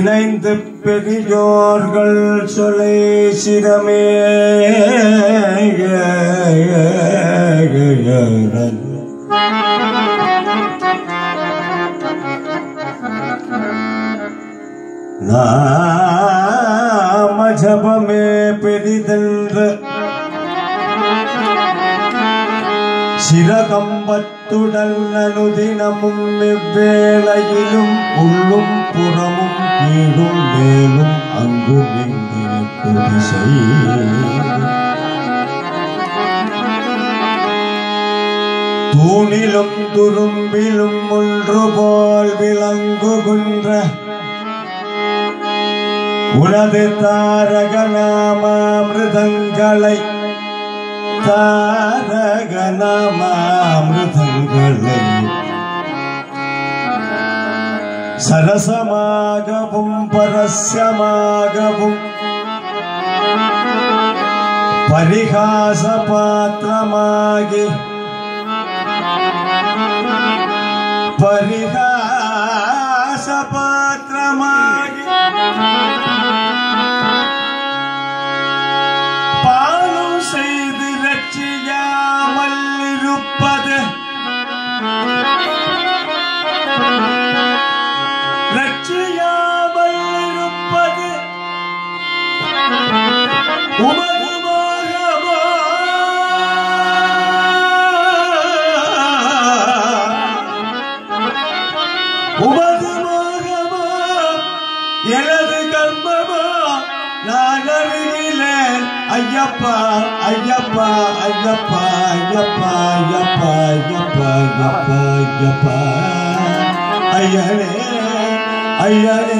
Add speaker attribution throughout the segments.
Speaker 1: இணைந்து பெரியோர்கள் சொலை சிரமே. நாம ஜபமே பெரிதென்று சிறகம்பத்துடன் அனுதினமும் எவ்வேளையிலும் உள்ளும் புறமும் கீழும் மேலும் அங்கும் எங்கினக்கு திசை. தூணிலும் துரும்பிலும் ஒன்று போல் விளங்குகின்ற உனது தாரக സാരഗണമാമൃതങ്ങളെ സരസമാകവും പരസ്യമാകവും പരിഹാസപാത്രമാകി പരിഹാസപാത്രമാകി உமது மகமா எனது கர்மமா நான் அறிவிலேன். ஐயப்பா ஐயப்பா ஐயப்பா ஐயப்பா ஐயப்பா ஐயப்பா ஐயப்பா ஐயப்பா. ஐயனே ஐயனே.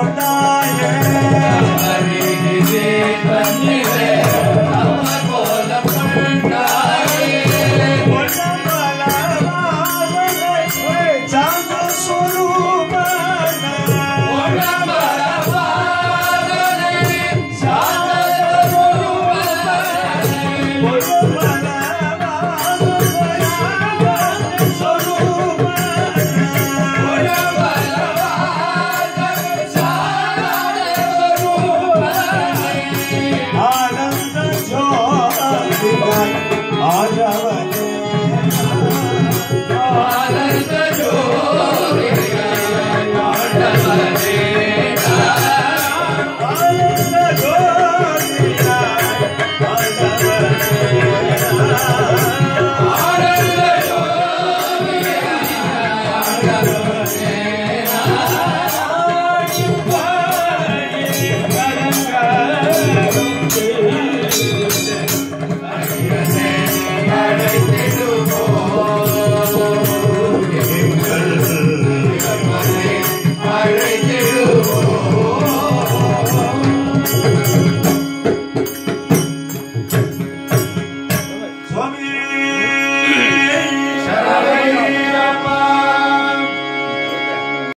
Speaker 1: छोड़ना है।